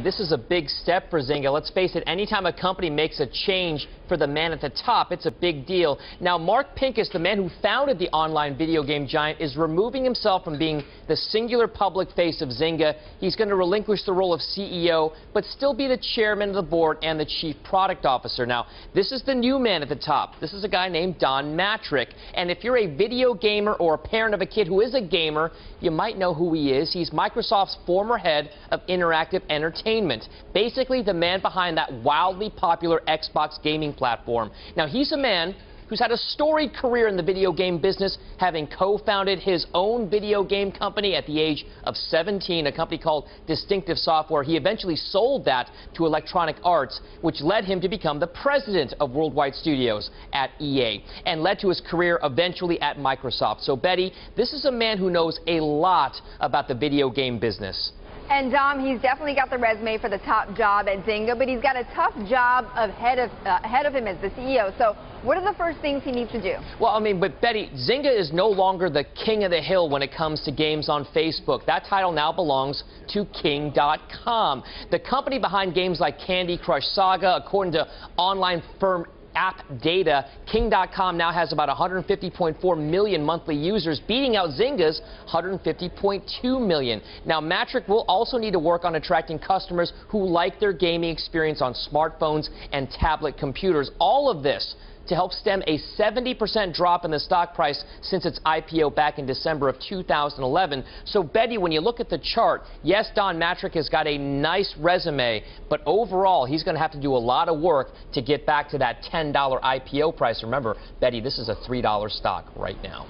This is a big step for Zynga. Let's face it, anytime a company makes a change for the man at the top, it's a big deal. Now, Mark Pincus, the man who founded the online video game giant, is removing himself from being the singular public face of Zynga. He's going to relinquish the role of CEO, but still be the chairman of the board and the chief product officer. Now, this is the new man at the top. This is a guy named Don Mattrick. And if you're a video gamer or a parent of a kid who is a gamer, you might know who he is. He's Microsoft's former head of interactive entertainment Entertainment, basically the man behind that wildly popular Xbox gaming platform. Now, he's a man who's had a storied career in the video game business, having co-founded his own video game company at the age of 17, a company called Distinctive Software. He eventually sold that to Electronic Arts, which led him to become the president of Worldwide Studios at EA, and led to his career eventually at Microsoft. So, Betty, this is a man who knows a lot about the video game business. And Dom, he's definitely got the resume for the top job at Zynga, but he's got a tough job ahead of, uh, ahead of him as the CEO. So what are the first things he needs to do? Well, I mean, but Betty, Zynga is no longer the king of the hill when it comes to games on Facebook. That title now belongs to King.com. The company behind games like Candy Crush Saga, according to online firm app data, King.com now has about 150.4 million monthly users, beating out Zynga's 150.2 million. Now, Mattrick will also need to work on attracting customers who like their gaming experience on smartphones and tablet computers. All of this to help stem a 70% drop in the stock price since its IPO back in December of 2011. So, Betty, when you look at the chart, yes, Don Mattrick has got a nice resume, but overall, he's going to have to do a lot of work to get back to that $10 IPO price. Remember, Betty, this is a $3 stock right now.